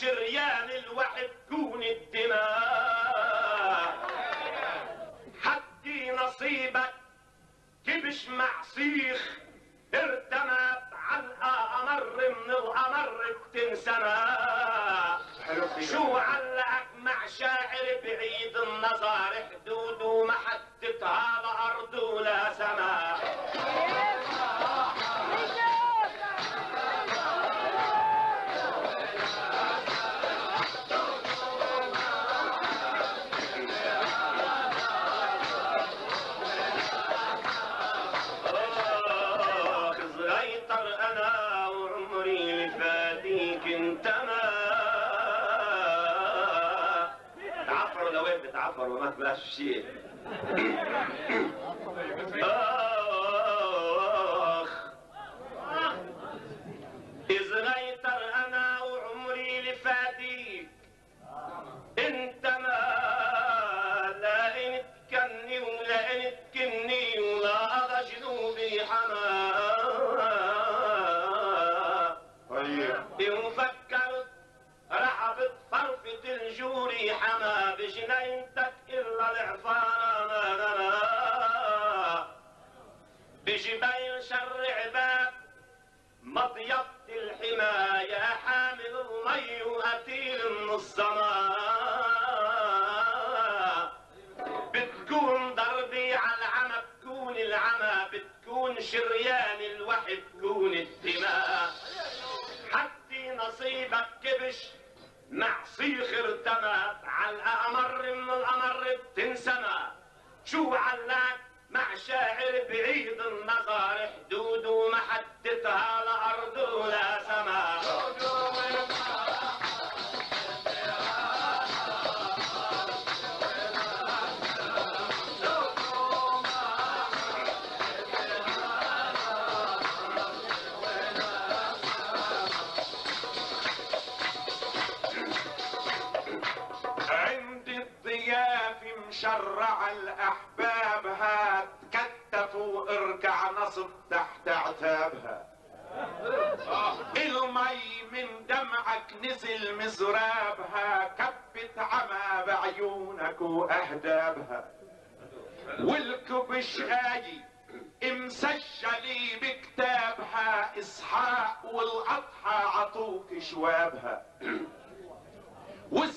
شريان الوحي بتكون الدماء. حدي نصيبك كبش مع سيخ ارتمى بعلقة أمر من الأمر بتنسمى. شو علقك مع شاعر بعيد النظر حدود وما حددها لا أرض ولا سماء. last year. susayım.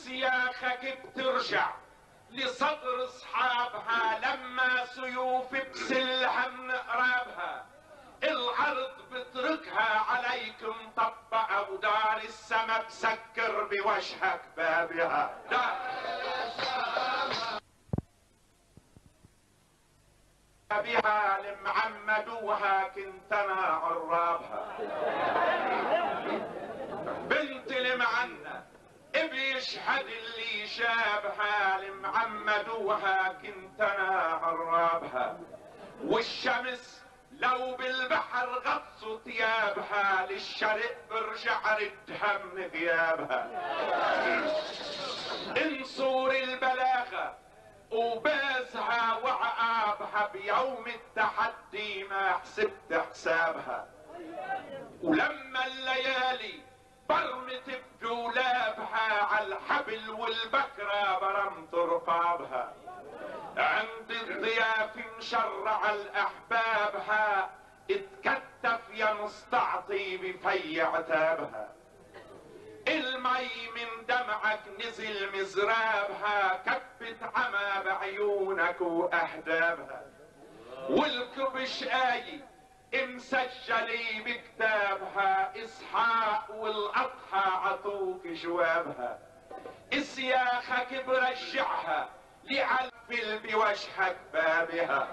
وسياخك بترجع لصدر اصحابها لما سيوف بسلها من قرابها العرض بتركها عليك مطبقة ودار السما بسكر بوجهك بابها. بها لمعمدوها كنت أنا عرابها بنت المعنى بيشهد اللي شابها لمعمدوها كنت أنا عرابها والشمس لو بالبحر غطسوا ثيابها للشرق برجع ردها من غيابها انصور البلاغة وبازها وعقابها بيوم التحدي ما حسبت حسابها. ولما الليالي برمت بجولابها على الحبل والبكرة برمت رقابها عند الضياف مشرع الأحبابها اتكتف يا مستعطي بفي عتابها. المي من دمعك نزل مزرابها كبت عمى بعيونك وأهدابها. والكبش آي مسجلي بكتابها إسحاق والأضحى عطوك جوابها. اسياخك برجعها لعلفل بوجهك بابها.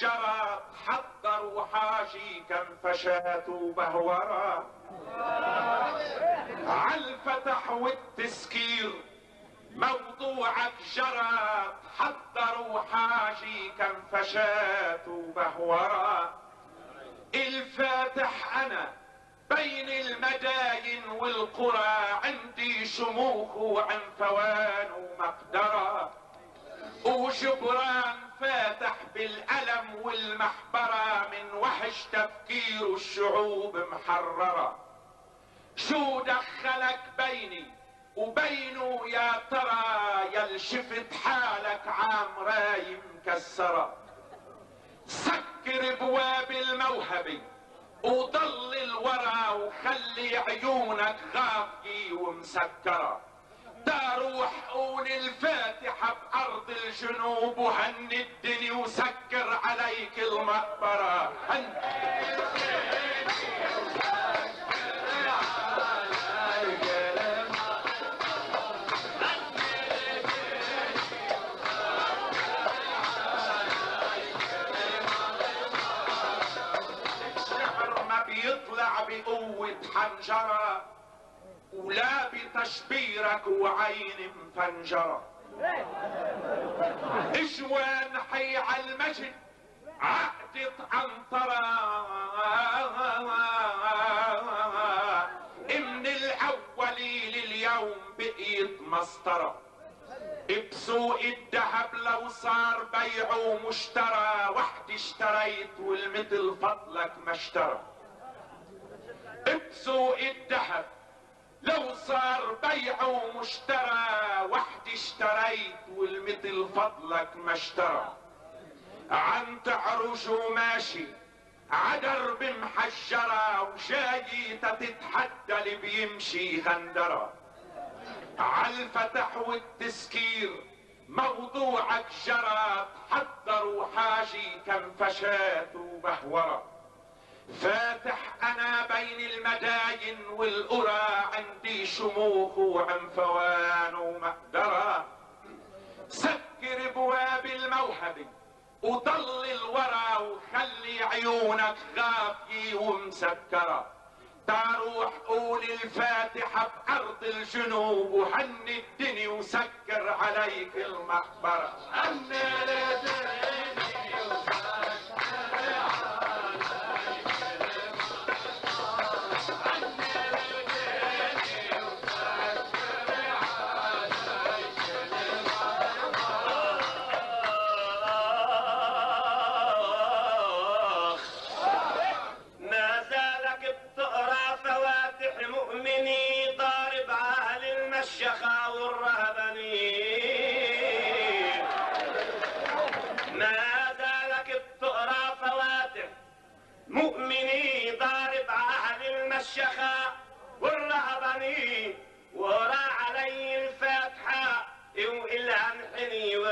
جرى حضر وحاجي كم فشات وبهورة عالفتح والتذكير موضوعك جرى حضر وحاجي كم فشات وبهورة الفاتح أنا بين المداين والقرى عندي شموخ وعنفوان ومقدرة وجبران فاتح بالألم والمحبرة من وحش تفكير الشعوب محررة. شو دخلك بيني وبينه يا ترى يل شفت حالك عام راي مكسره سكر ابواب الموهبة وضل الورى وخلي عيونك غافية ومسكرة. تروح قول الفاتحة بأرض الجنوب وهن الدنيا وسكر عليك المقبرة. بيطلع بقوة حنجرة. ولا بتشبيرك وعين مفنجرة إجوان حي على المجد عقدة عنطرة من الأولي لليوم بقيت مسطرة بسوق الذهب لو صار بيع ومشترى وحدي اشتريت والمثل فضلك ما اشترى. بسوق الذهب لو صار بيع ومشترى وحدي اشتريت والمثل فضلك ما اشترى. عم تعرج وماشي عدرب محجرة وجاي تتحدى اللي بيمشي غندرة عالفتح والتسكير موضوعك جرى حضر وحاجي كم فشات وبهورة. فاتح أنا بين المداين والقرى عندي شموخ وعنفوان ومقدرة سكر ابواب الموهبة وضل الورى وخلي عيونك غافية ومسكرة. تروح قول الفاتحة بأرض الجنوب وهن الدنيا وسكر عليك المقبرة. أنا لا ما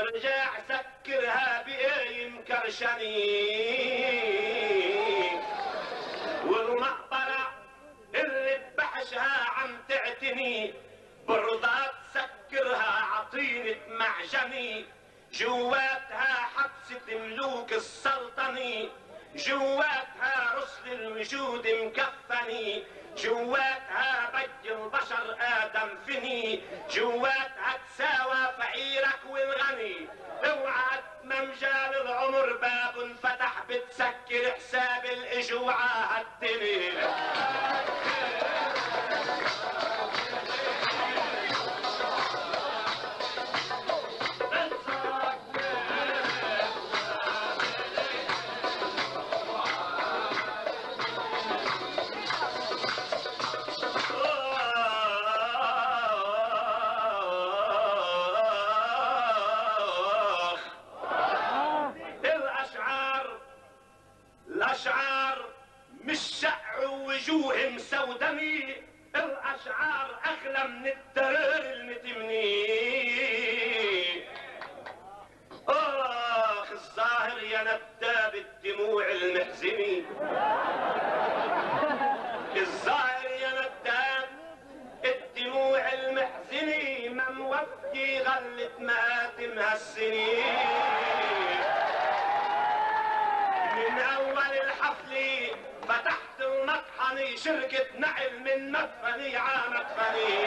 ورجع سكرها بإيه مكرشني والمقبرة اللي بحشها عم تعتني. برضات سكرها عطينة معجني جواتها حبسة ملوك السلطنة جواتها رسل الوجود مكفني. جواتها بج البشر آدم فني. جواتها تساوى فقيرك والغني. اوعى ممجال العمر باب فتح بتسكر حساب الإجوعة هالدنيا شع وجوه مسودمي الأشعار اغلى من الدرر المتمني. آخ الظاهر يا نداب الدموع المحزني. الظاهر يا نداب الدموع المحزني ما موفي غلة مآتم هالسنين من أول الحفل فتحت المطحني شركة نعل من مدفني ع مدفني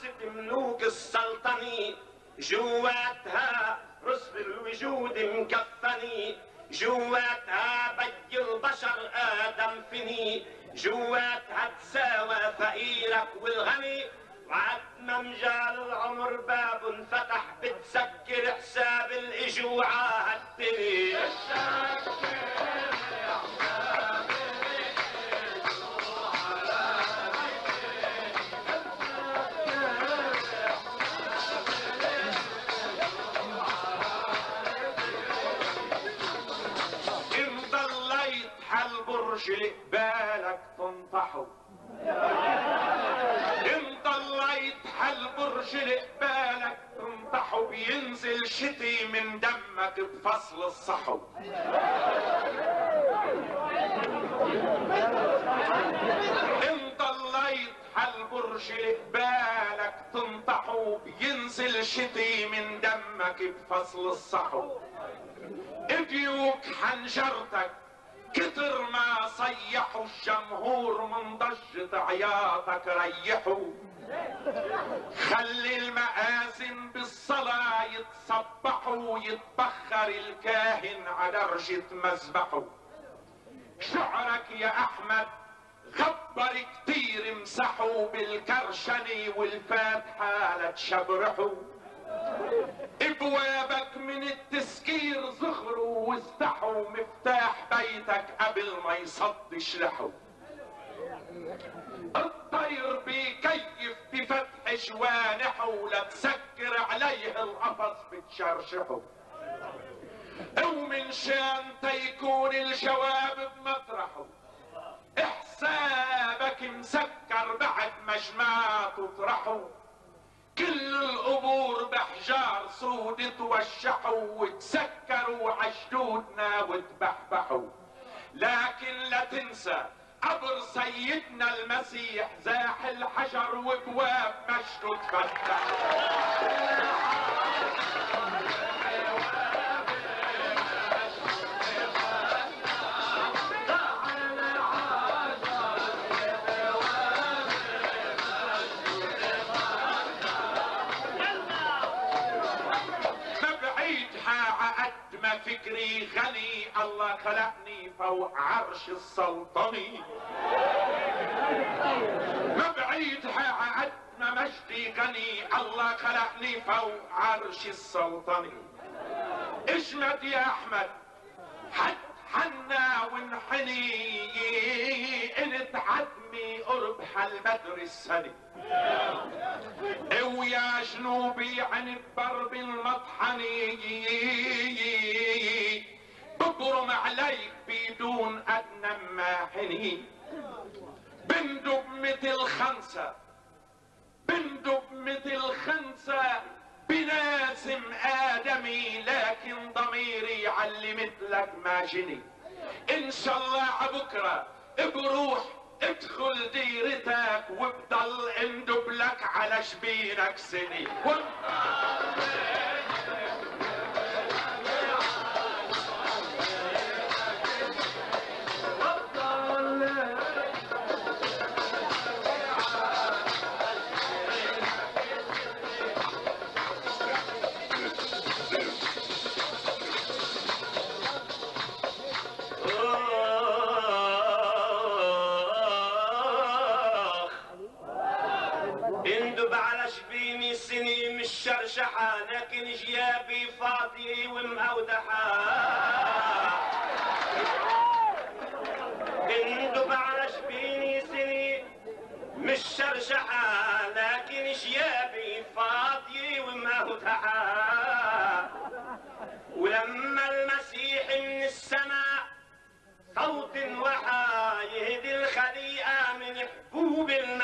حبسة ملوك السلطنة جواتها رسل الوجود مكفني جواتها بي البشر آدم فني جواتها تساوى فقيرك والغني. وعد مجال العمر باب فتح بتسكر حساب الإجوعة هالدنيا برج بالك تنطحه. إن ضليت حل برج بالك تنطحه بينزل شتي من دمك بفصل الصحو. إن ضليت حل برج بالك تنطحه بينزل شتي من دمك بفصل الصحو. اديوك حنجرتك كتر ما صيحوا الجمهور من ضجة عياطك ريحوا خلي المآذن بالصلاة يتصبحوا ويتبخر الكاهن على درجة مذبحه شعرك يا أحمد خبر كتير امسحوا بالكرشني والفاتحة لا تشبرحوا ابوابك من التسكير زخروا وافتحوا مفتاح بيتك قبل ما يصد شلحوا الطير بيكيف بفتح جوانحه لا تسكر عليه القفص بتشرشحه. ومن شان تيكون الجواب بمطرحه. إحسابك مسكر بعد ما جمعت تطرحه. كل القبور بحجار سود توشحوا وتسكروا عجدودنا وتبحبحوا. لكن لا تنسى قبر سيدنا المسيح زاح الحجر وبواب مجده تفتح. بعيد ما فكري الله خلقني فوق عرش السلطني ما بعيدها عد ما مجدي غني الله خلقني فوق عرش السلطني اشمد يا أحمد حد حنا وانحني انت عدمي قرب البدر السني. ويا جنوبي عن الضرب المطحني. بضرم عليك بدون أدنى ماحني. بندب مثل خنسة بندب مثل خنسة بلازم آدمي لكن ضميري علمت لك ماجني إن شاء الله عبكرة بروح ادخل ديرتك وبضل اندب لك على شبينك سني.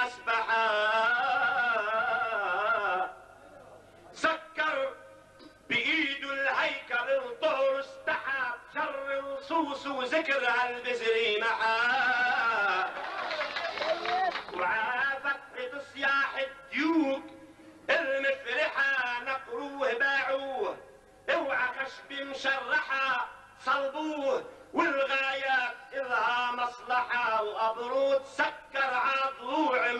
المسبحة سكر بإيده الهيكل الطهر استحى. شر لصوص وذكر البزري محا. وعافت صياح الديوك المفرحة. نقروه باعوه. اوعى خشب مشرحة. صلبوه والغايات إلها مصلحة. وأبرود سكر عضلوع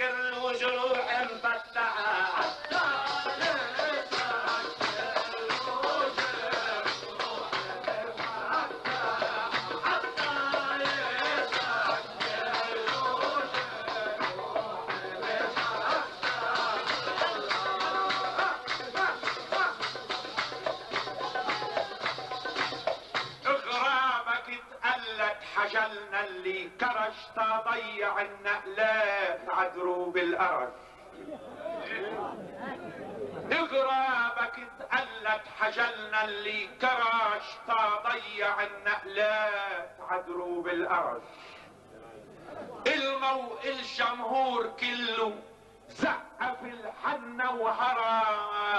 له جروح مفتحة اللي كرش ضيع النقلات عدروب الأرض اغرابك اتقلت حجلنا اللي كرش ضيع النقلات عدروب الأرض المو الجمهور كله زق في الحنة وهراش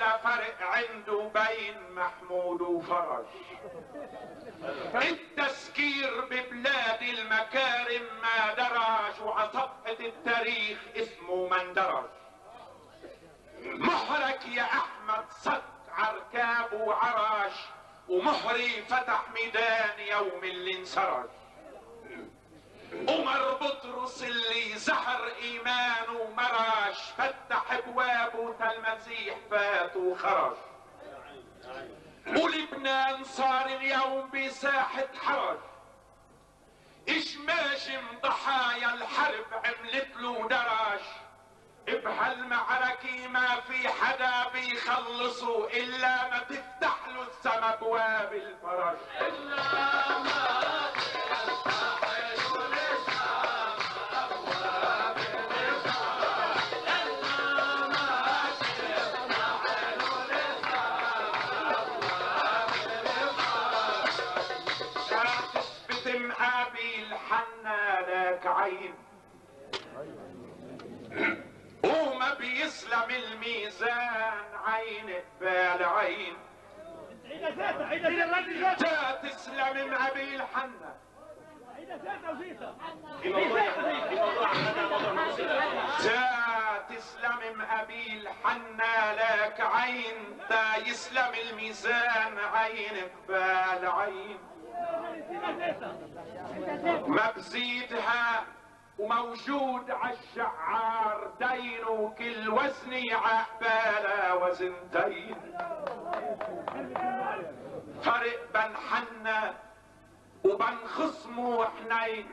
لا فرق عنده بين محمود وفرج. التذكير ببلاد المكارم ما درج صفحة التاريخ اسمه مندرج مهرك يا أحمد صك عركاب وعرش ومهري فتح ميدان يوم اللي انسرج عمر بطرس اللي زهر ايمانه مرش فتح ابوابه المسيح فات وخرج ولبنان صار اليوم بساحة حرج اشماشم ضحايا الحرب عملت له درج بهالمعركة ما في حدا بيخلصه إلا ما تفتح له السما ابواب الفرج. لا عين وما بيسلم الميزان عين قبال عين. تا تسلم هذا موضوع مصيبة تا تسلم مقابل حنا لك عين. تا يسلم الميزان عين قبال عين. ما بزيدها وموجود عالشعار دين وكل وزني عقبالة وزنتين. فرق بين حنا وبين وحنين.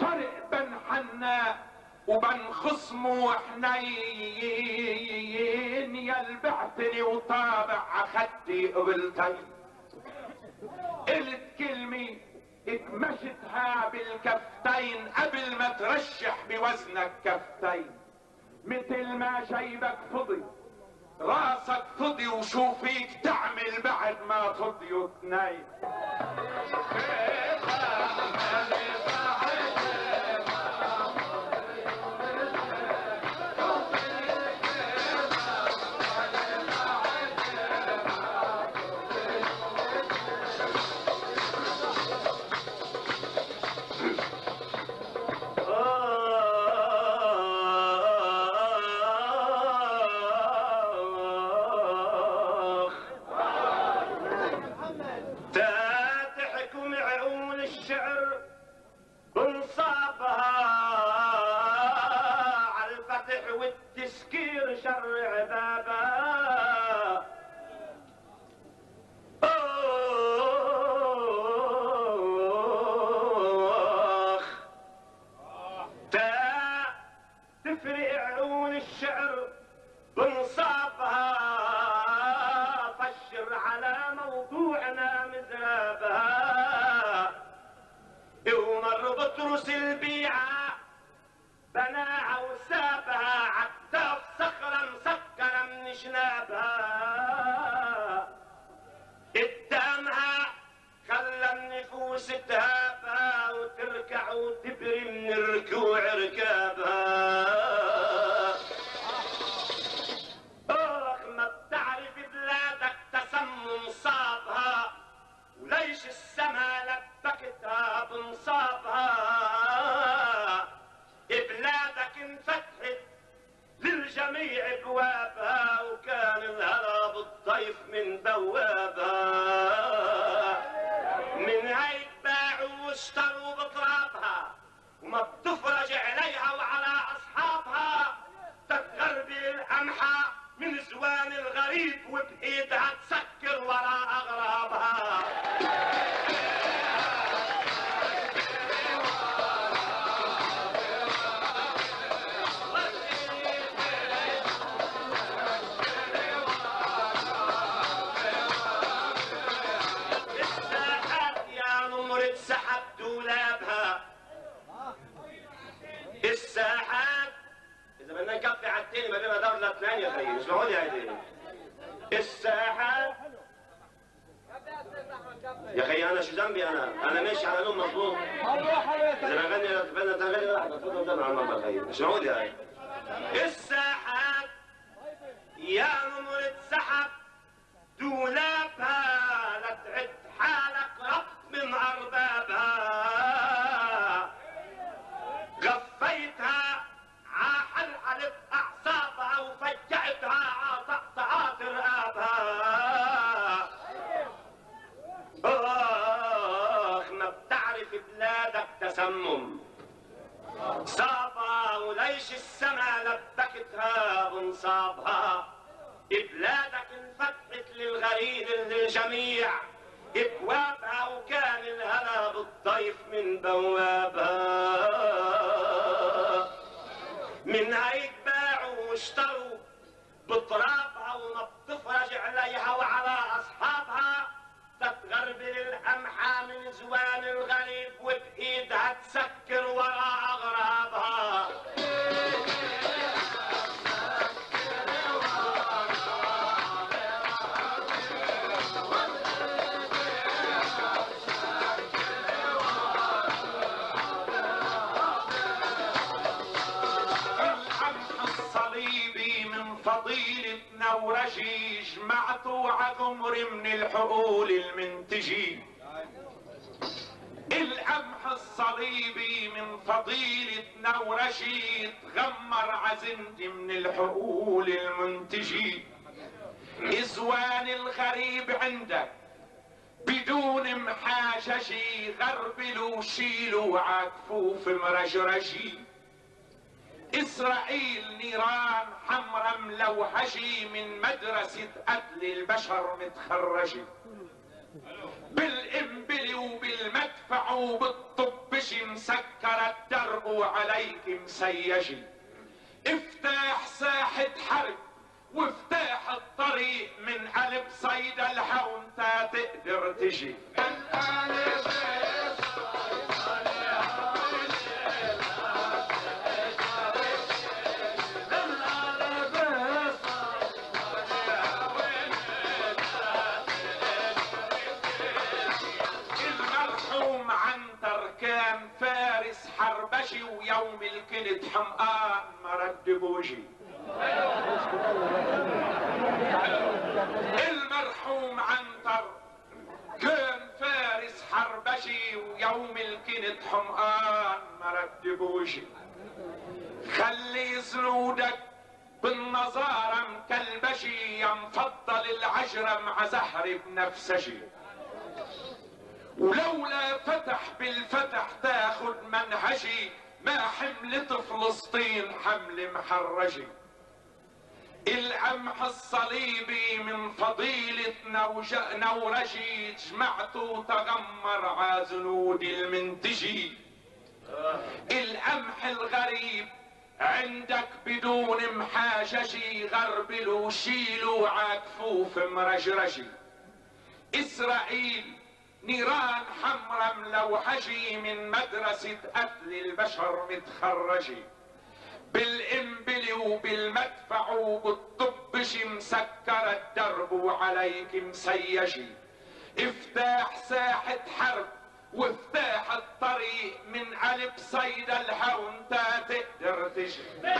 فرق بين حنا وبين وحنين. يا بعتني وطابع عخدي قبلتين. قلت كلمة اتمشتها بالكفتين قبل ما ترشح بوزنك كفتين. مثل ما جيبك فضي راسك فضي وشو فيك تعمل بعد ما فضيوا اثنين آخ تا تفرق عيون الشعر بنصابها فشر على موضوعنا مذهبها ومر بطرس البيعة بناها جنابها قدامها خلى النفوس تهابها وتركع وتبري من الركوع ركابها. اخ ما بتعرف بلادك تسمم صابها وليش السما لبكتها بنصابها بلادك انفتحت للجميع الضيف من بوابها من هيك باعوا واشتروا بترابها وما بتفرج عليها وعلى أصحابها. تتغربي القمحة من زوان الغريب وبايدها تسكر وراء أغرابها. الساحات إذا بدنا نكفي على التاني ما بينا دور لاثنين يا خيي مش معقول يا عيدين الساحات يا أخي أنا شو ذنبي؟ أنا أنا ماشي على لون مظلوم. إذا أنا غني غني تغني واحد تفضل قدام على المنبر خيي مش معقول هاي الساحات يا نمر السحب دولابها بنصابها بلادك انفتحت للغريب للجميع ابوابها وكان الهلا بالضيف من بوابها من هيك باعوا واشتروا بترابها وما بتفرج عليها وعلى أصحابها. تتغربل القمحة من زوان الغريب وبإيدها تسكر وراء اغرابها عذمر من الحقول المنتجي. القمح الصليبي من فضيلة نورجي تغمر عزمتي من الحقول المنتجي. إزوان الغريب عندك بدون محاججي غربلوا شيلوا عكفوف مرجرجي. إسرائيل نيران حمرا ملوحجي من مدرسة قتل البشر متخرجي بالإنبل وبالمدفع وبالطبش مسكر الدرب وعليك مسيجي افتح ساحة حرب وافتح الطريق من قلب صيد الهون تا تقدر تجي. المرحوم ويوم الكلت حمقان مرد بوجي المرحوم عنتر كان فارس حربشي ويوم الكنت حمقان مرد بوجي خلي زنودك بالنظارة مكلبشي يا مفضل العجرة مع زهر بنفسجي. ولولا فتح بالفتح تاخد منهجي ما حملت فلسطين حمل محرجي القمح الصليبي من فضيلة. نورجي جمعته تغمر عازنود المنتجي القمح الغريب عندك بدون محاججي غربلوا شيلوا عكفوف مرجرجي إسرائيل نيران حمرا ملوحجي من مدرسة قتل البشر متخرجي. بالإنبل وبالمدفع وبالطبش مسكر الدرب وعليك مسيجي. افتح ساحة حرب وافتح الطريق من قلب صيد الهون تا تقدر تجي. ما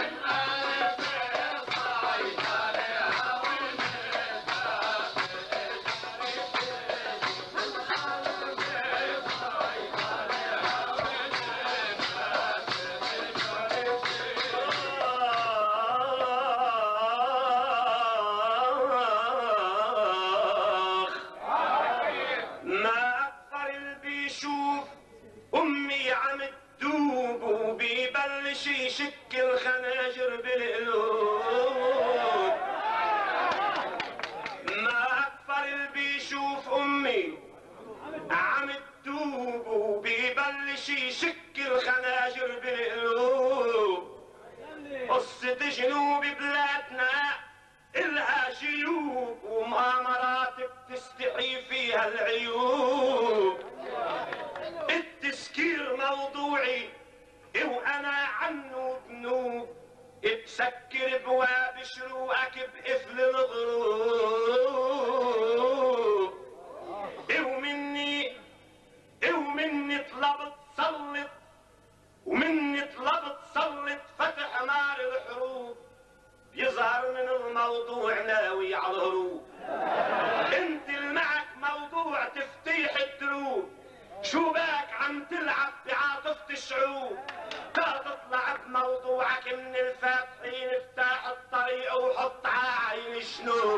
العيوب. التسكير موضوعي وأنا عنه بنوب تسكر بواب شروقك بقفل الغروب. ومني ومني طلبت صلت ومني طلبت صلت فتح نار الحروب. يظهر من الموضوع ناوي على الهروب. انت المعنى موضوع تفتيح الدروب. شو باك عم تلعب بعاطفة الشعوب؟ لا تطلع بموضوعك من الفاتحين افتح الطريق وحط عين الشنوب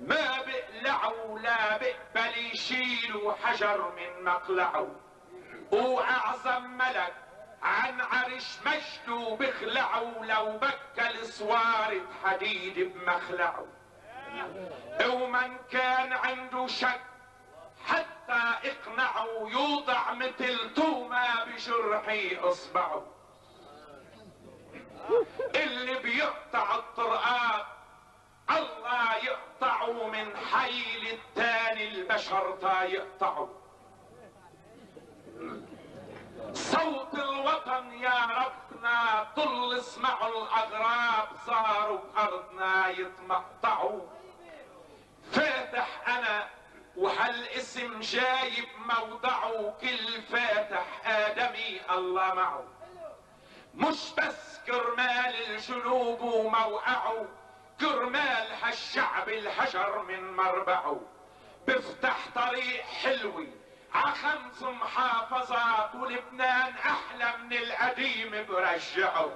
ما بقلعوا لا بقبل يشيلوا حجر من مقلعه. وأعظم ملك عن عرش مجده بخلعه لو بكل صوارة حديد بمخلعه. ومن كان عنده شك حتى اقنعه يوضع مثل توما بجرحي إصبعه. اللي بيقطع الطرقات الله يقطعه من حيل التاني البشر تا يقطعه صوت الوطن يا ربنا طل اسمعوا الأغراب صاروا بارضنا يتمقطعوا. فاتح أنا وهالاسم جايب موضعه؟ كل فاتح آدمي الله معه. مش بس كرمال الجنوب وموقعه. كرمال هالشعب الهجر من مربعه. بفتح طريق حلوي عخمس محافظات ولبنان أحلى من القديم برجعه.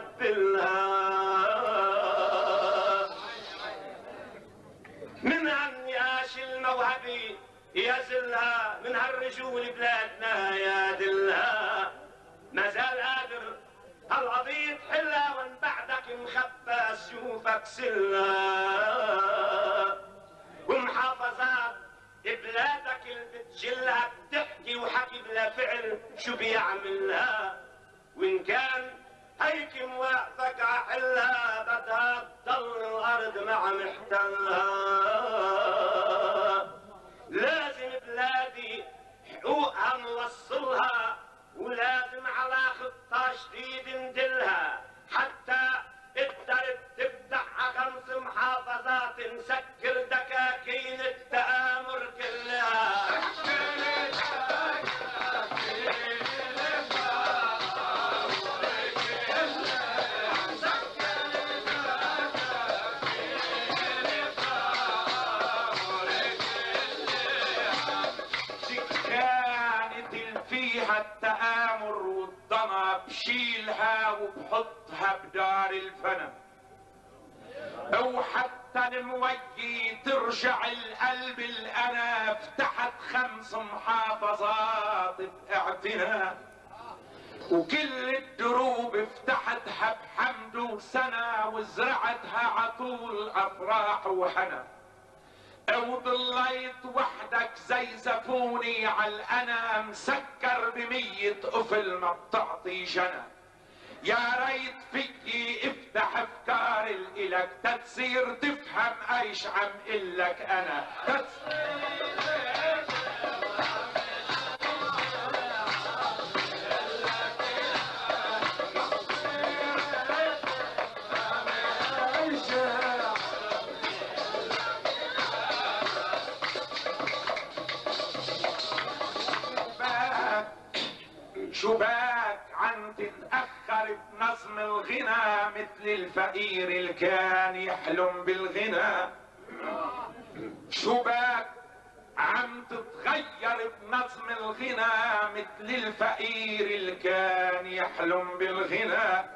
مبلها من هالنياش الموهبي يزلها من هالرجول بلادنا يا دلها. ما زال قادر هالقضية حلها وان بعدك مخبى سيوفك سلها ومحافظات بلادك اللي بتجلها بتحكي وحكي بلا فعل شو بيعملها. وإن كان هيك موافق عحلها بدها تضل الأرض مع محتلها. لازم بلادي حقوقها نوصلها ولازم على خطة جديد ندلها. حتى الدرب تفتحها خمس محافظات نسكر دكاكين التآمر بدار الفنا أو حتى الموجي ترجع القلب الانا فتحت خمس محافظات باعتناء وكل الدروب افتحتها بحمد وسنة وزرعتها عطول أفراح وهنا. أو ضليت وحدك زي زفوني عالأنا مسكر بمية قفل ما بتعطي جنى يا ريت الك تتصير تفهم إيش عم قلك أنا. تتصير شباك عم تتأخر بنظم الغنى مثل الفقير اللي كان يحلم بالغنى. شباك عم تتغير بنظم الغنى مثل الفقير اللي كان يحلم بالغنى.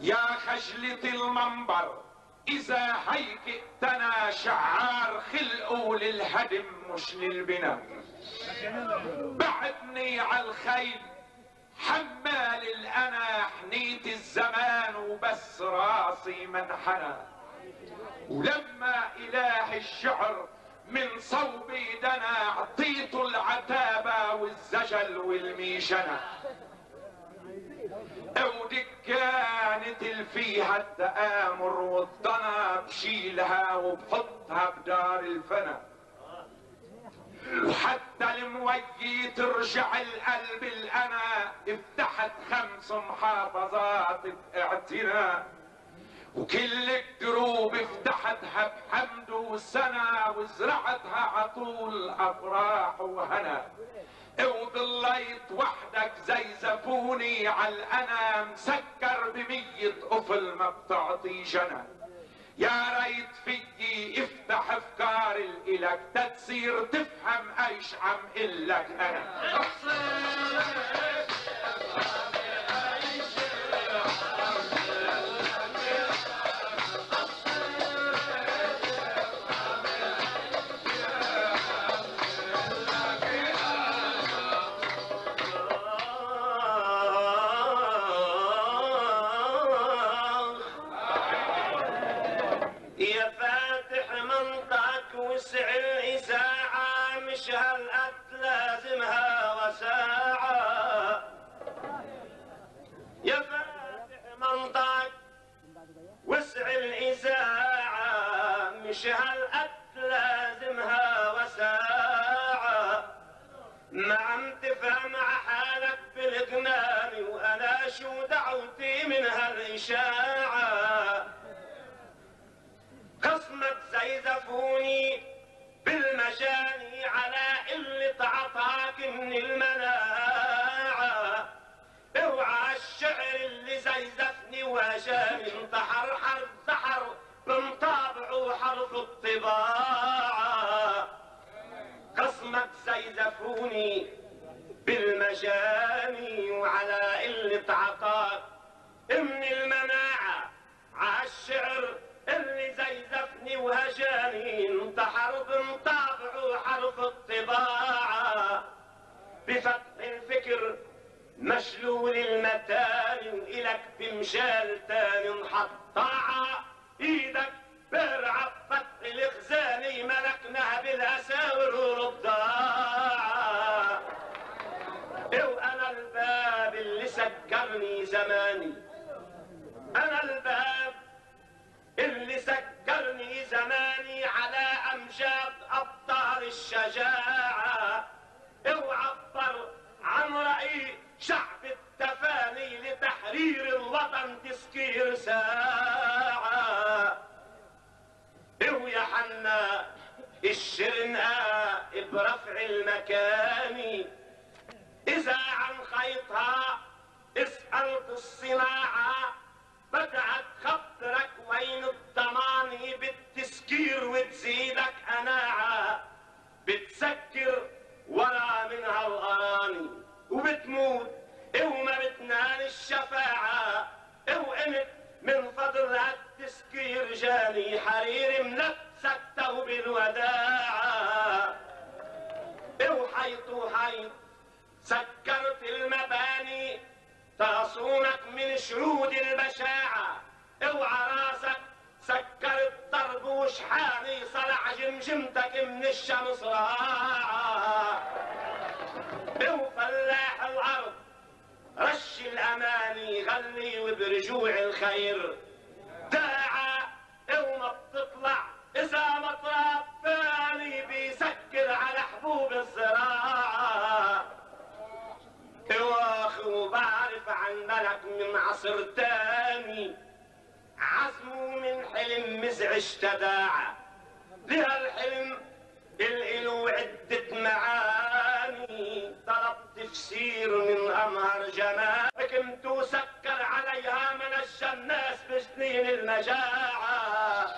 يا خجلة المنبر إذا هيك ائتنا شعار خلقه للهدم مش للبناء. بعدني على الخيل حمال الانا حنيت الزمان وبس راسي منحنى. ولما إله الشعر من صوبي دنا اعطيته العتابة والزجل والميشنة. أو دكانة اللي فيها التآمر والضنا بشيلها وبحطها بدار الفنا. وحتى الموجي ترجع القلب الأنا افتحت خمس محافظات باعتناء وكل الدروب افتحتها بحمد وسنة وزرعتها عطول أفراح وهنا. وضليت وحدك زي زفوني عالأنا مسكر بمية قفل ما بتعطي جنى يا ريت فيي افتح أفكار الك تتصير تفهم أيش عم قلك أنا. زيزفوني بالمجاني وعلى اللي عطاك من المناعة عالشعر اللي زيزفني وهجاني. انتحر بنطابعه حرف الطباعة بفتح الفكر مشلول المتاني وإلك بمشال تاني محطعة إيدك برعب فتح الخزاني ملكناها بالأساور والرضاعة وأنا الباب اللي سكرني زماني. أنا الباب اللي سكرني زماني على أمجاد أبطال الشجاعة. وعبر عن رأي شعب التفاني لتحرير الوطن تسكير ساعة. ويا حنا الشرنقة برفع المكاني. خيطها اسأل الصناعة بدعت خطرك وين الضماني بالتسكير وتزيدك قناعة بتسكر ورا منها الأراني وبتموت وما بتنال الشفاعة وقمت من فضلها التسكير جاني حرير منفسك توب الوداعة وحيط وحيط سكرت المباني تعصونك من شهود البشاعة. اوعى راسك سكرت ضرب وشحاني صلع جمجمتك من الشمس راعة وفلاح الأرض رش الأماني غلي وبرجوع الخير. داعى وما بتطلع إذا مطراب ثاني بيسكر على حبوب الزراعة واخي وبعرف عن ملك من عصر تاني. عزمه من حلم مزعج تداعى لهالحلم الإله عدة معاني. طلب تفسير من أمهر جمال حكمت وسكر عليها من الناس بسنين المجاعة.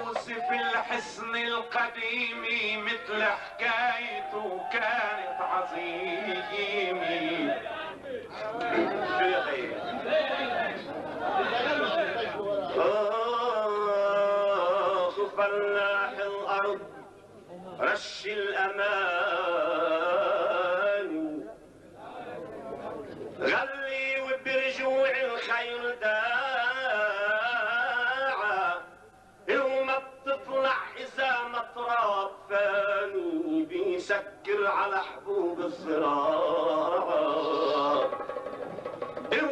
يوسف الحصن القديم مثل حكايته كانت عظيمة آخ فلاح الأرض رش الأمان على حبوب الزراعة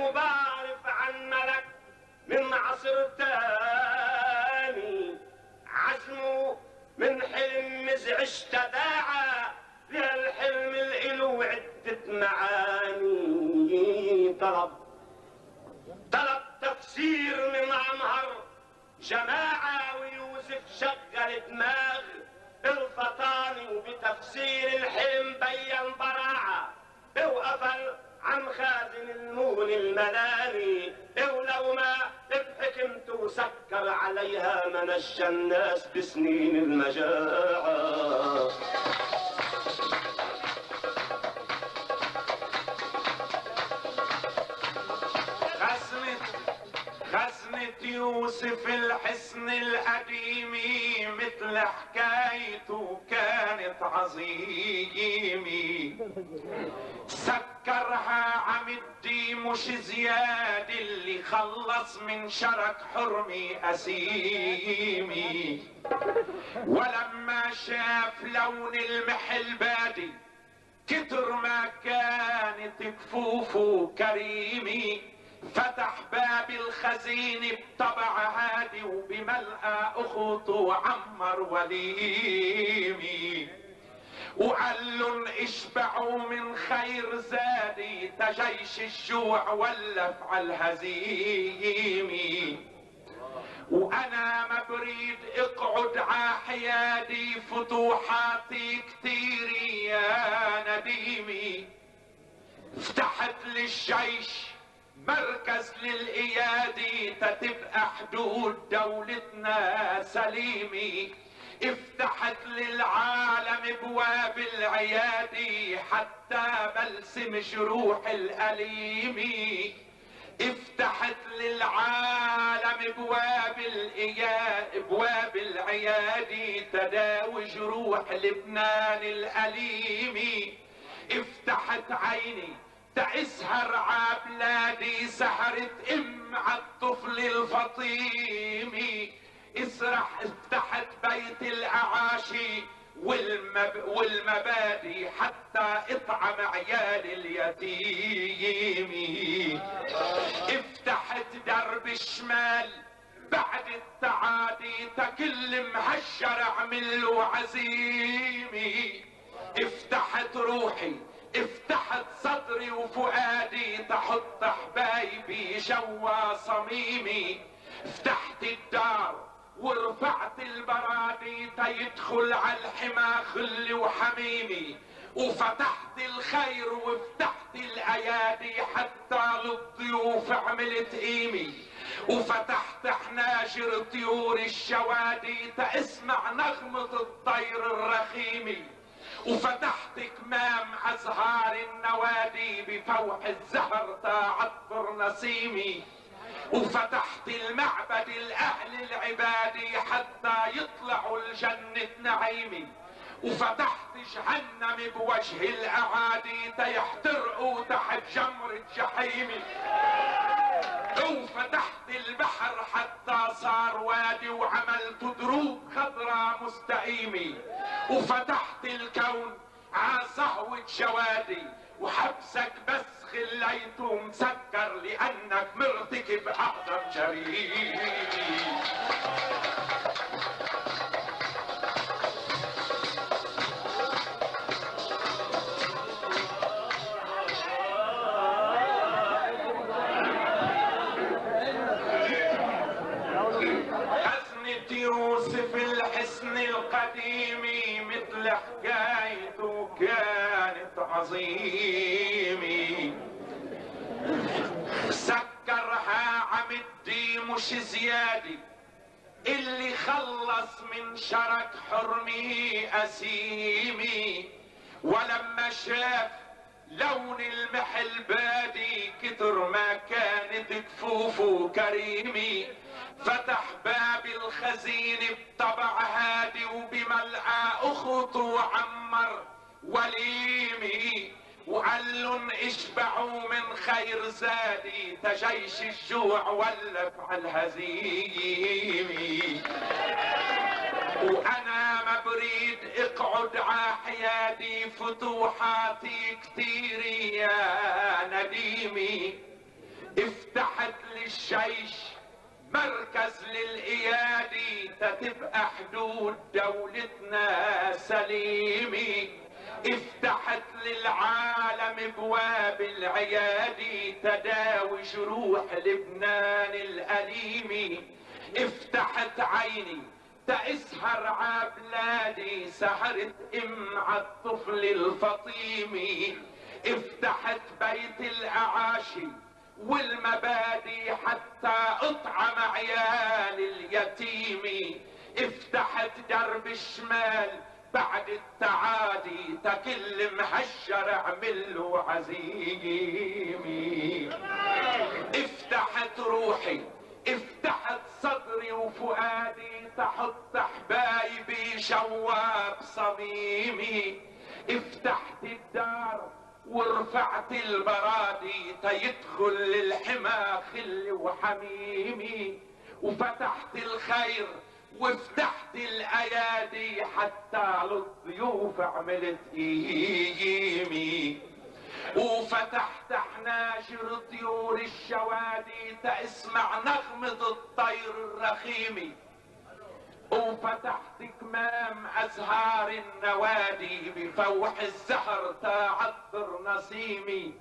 وبعرف عن ملك من عصر تاني عزمه من حلم مزعج تداعى لهالحلم الإلو عدة معاني. طلب طلب تفسير من عمهر جماعة ويوسف شغل دماغ. الفطاني وبتفسير الحلم بين براعة وقفل عن خازن النون المناني ولو ما بحكمت وسكر عليها منش الناس بسنين المجاعة. يوسف الحسن القديم مثل حكايته كانت عظيمة سكرها عمدي مش زياد اللي خلص من شرك حرمي أسيمي ولما شاف لون المحل بادي كتر ما كانت كفوفه كريمي فتح باب الخزين بطبع هادي وبملقى اخوته عمر وليمي. وقال لهم اشبعوا من خير زادي تجيش الجوع ولف على الهزيمي وأنا ما بريد اقعد عحيادي فتوحاتي كتير يا نديمي. فتحت للجيش مركز للإيادي تتبقى حدود دولتنا سليمي. افتحت للعالم بواب العيادي حتى بلسم جروح الأليمي افتحت للعالم بواب بواب العيادي تداوي جروح لبنان الأليمي افتحت عيني تسهر عبلادي سهرت إم عالطفل الفطيمي اسرح افتحت بيت الاعاشي والمب... والمبادي حتى اطعم عيال اليتيم. افتحت درب الشمال بعد التعادي تكل مهجر اعمل عزيمي افتحت روحي افتحت صدري وفؤادي تحط حبايبي جوا صميمي. فتحت الدار ورفعت البرادي تيدخل على الحما خلي وحميمي. وفتحت الخير وفتحت الأيادي حتى للضيوف عملت قيمي وفتحت حناجر طيور الشوادي تسمع نغمة الطير الرخيمي. وفتحت كمام أزهار النوادي بفوح الزهر تعطر نسيمي. وفتحت المعبد الأهل العبادي حتى يطلعوا الجنة نعيمي. وفتحت جهنم بوجه الاعادي تيحترقوا تحت جمرة جحيمي وفتحت البحر حتى صار وادي وعملت دروب خضراء مستقيمي وفتحت الكون عصهوة جوادي وحبسك بس خليته مسكر لأنك مرتكب أعظم جريمه كانت عظيمة سكرها عمدي مش زيادة اللي خلص من شرك حرمي أسيمي. ولما شاف لون المحل بادي كتر ما كانت كفوفه كريمي. فتح باب الخزين بطبع هادي وبملعى اخته عمر وليمي لهم اشبعوا من خير زادي تجيش الجوع ولف على وأنا ما بريد اقعد عحيادي فتوحاتي كتير يا نديمي. افتحت للجيش مركز للإيادي تتبقى حدود دولتنا سليمي. افتحت للعالم بواب العيادي تداوي جروح لبنان الأليم. افتحت عيني تسهر عبلادي سهرت إم عالطفل الفطيمي افتحت بيت الاعاشي والمبادي حتى أطعم عيال اليتيم. افتحت درب الشمال بعد التعادي تكل مهجر اعمل له عزيمي افتحت روحي افتحت فؤادي تحط حبايبي شواب صميمي. افتحت الدار ورفعت البرادي تيدخل للحما خل وحميمي وفتحت الخير وفتحت الأيادي حتى للضيوف عملت ايمي وفتحت حناجر طيور الشوادي تسمع نغمة الطير الرخيمي. وفتحت كمام أزهار النوادي بفوح الزهر تعطر نسيمي.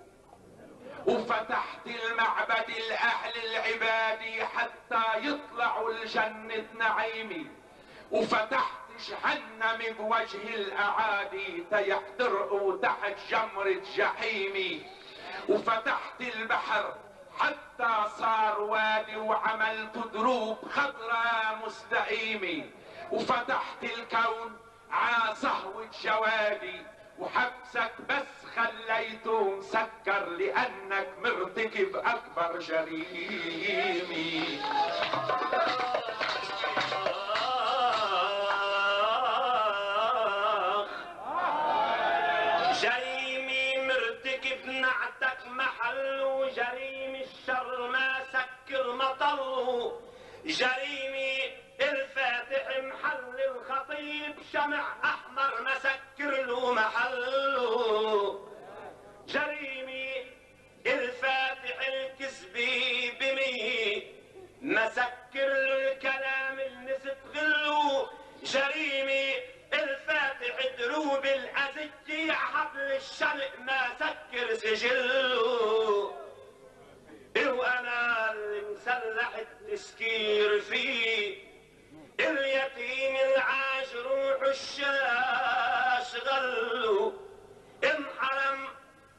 وفتحت المعبد الاهل العبادي حتى يطلعوا الجنة نعيمي وفتحت جهنم بوجه الأعادي تيحترقوا تحت جمرة جحيمي وفتحت البحر حتى صار وادي وعملت دروب خضراء مستقيمة وفتحت الكون ع صهوة جوادي وحبسك بس خليته مسكر لأنك مرتكب أكبر جريمة جريمي مرتكب نعتك محل وجريم الشر ما سكر مطل جريمي الفاتح محل الخطيب. شمع أحمر مسكر له محله. جريمي الفاتح الكذبي بمي. مسكر له الكلام اللي ستغله. جريمي الفاتح دروب الأزجي حبل الشلق ما سكر سجله. وأنا اللي مسلح التسكير فيه. اليتيم العاش روح الشاش غلو انحرم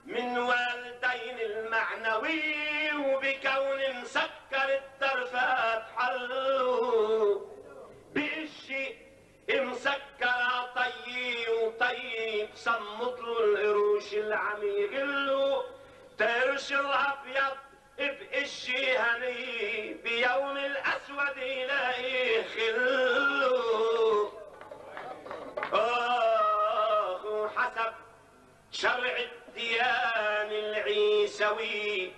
من والدين المعنوي وبكون مسكر الترفات حلو بإشي مسكر طي وطيب صمت له القروش العميق له ترش الأبيض بإشي هني بيوم الأسود يلاقي خلو آه وحسب شرع الديان العيسوي.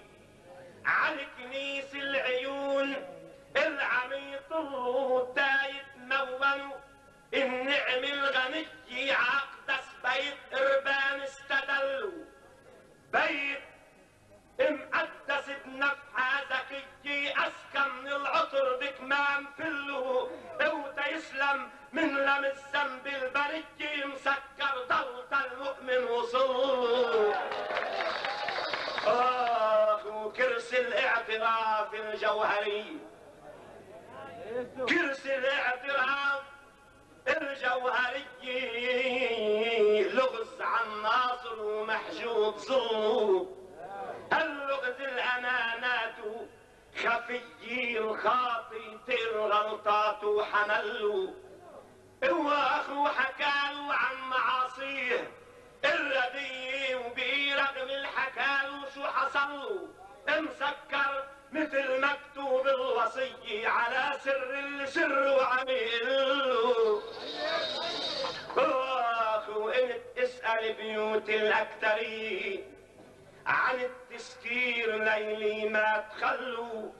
على كنيس العيون العميط التايت مونوا النعم الغني عقدس بيت إربان استدلوا. بيت مقدس بنفحة زكية أسكى من العطر بكمام فلو اوتا يسلم من لم الذنب البرية مسكر ضلت المؤمن وصل آخ وكرسي الاعتراف الجوهري. كرسي الاعتراف الجوهري. لغز عن ناصر ومحجوب ظلمه اللغز الأمانات خفي الخاطي غلطات وحملوا هو أخو حكالو عن معاصيه الردي وبيه رغم الحكالو شو حصلوا مسكر مثل مكتوب الوصية على سر السر وعميل. اخو انت اسأل بيوت الاكترين عن التسكير ليلي ما تخلوا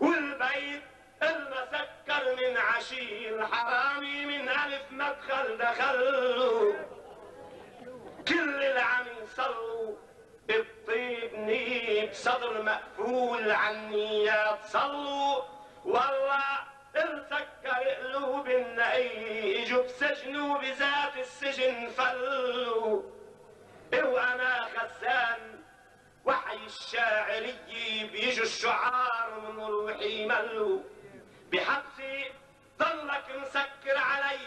والبيت المسكر من عشير حرامي من ألف مدخل دخلوا كل العم يصلوا الطيب نيب صدر مقفول عن نيات صلوا والله ارتكر قلوب النقي اجوا بسجنوا بذات السجن فلوا وأنا خزان وحي الشاعري بيجوا الشعار من روحي ملوا بحبسي ضلك مسكر علي.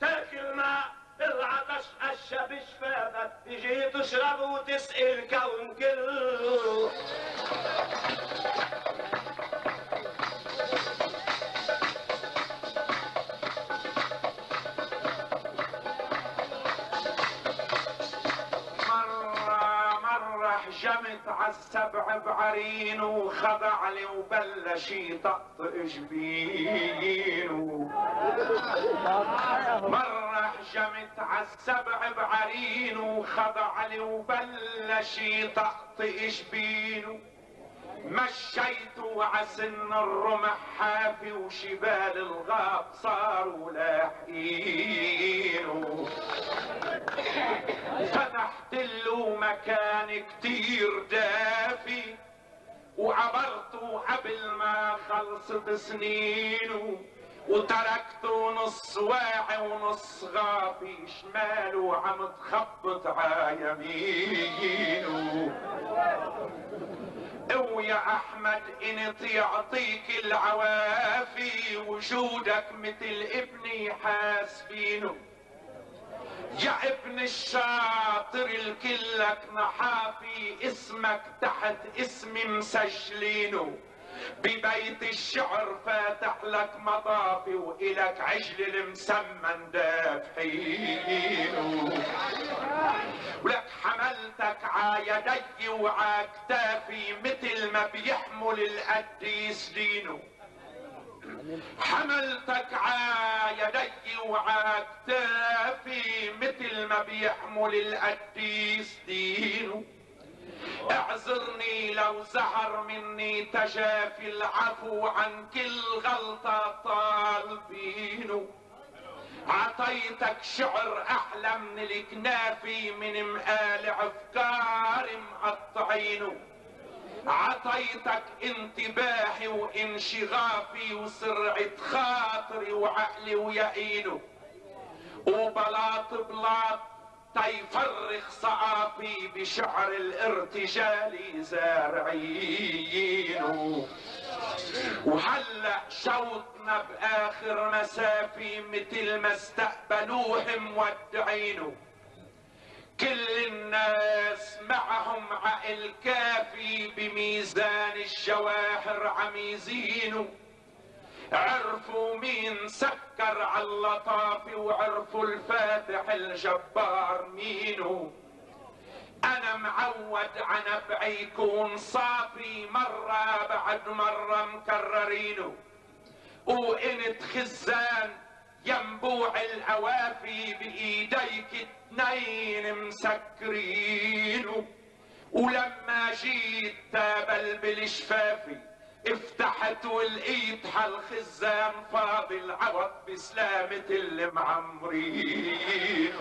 تاكل ماء العطش هشة بشفافك تجي تشرب وتسقي الكون كله. على عالسبع بعرين وخضع لي وبلش يطقطق جبينه مرة حجمت عالسبع بعرين وخضع لي وبلش يطقطق جبينه مشيت عسن الرمح حافي وشبال الغاب صاروا لاحقينه فتحت له مكان كتير دافي وعبرته قبل ما خلصت سنينه وتركته نص واعي ونص غافي شماله عم تخبط عيمينه ويا أحمد انت يعطيك العوافي وجودك مثل ابني حاسبينه. يا ابن الشاطر الكلك نحافي اسمك تحت اسمي مسجلينه. ببيت الشعر فاتح لك مطافي والك عجل المسمن دافحينه حملتك عيدي وعكتافي مثل ما بيحمل القديس دينه. حملتك عيدي وعكتافي مثل ما بيحمل القديس دينه. اعذرني لو زهر مني تجافي العفو عن كل غلطة طالبينه. عطيتك شعر أحلى من الكنافي من مقالع افكار مقطعينه. عطيتك انتباهي وانشغافي وسرعة خاطري وعقلي ويقينه. وبلاط بلاط تيفرخ صعافي بشعر الارتجال زارعينه. وهلأ شوطنا بآخر مسافي مثل ما استقبلوه مودعينه. كل الناس معهم عقل كافي بميزان الجواهر عميزينه. عرفوا مين سكر على اللطافة وعرفوا الفاتح الجبار مينو أنا معود عن أبعي يكون صافي مرة بعد مرة مكررينه. وانت خزان ينبوع الأوافي بإيديك اتنين مسكرينه. ولما جيت تابل بالشفافي افتحت ولقيت هالخزان فاضي العوض بسلامة اللي معمرينه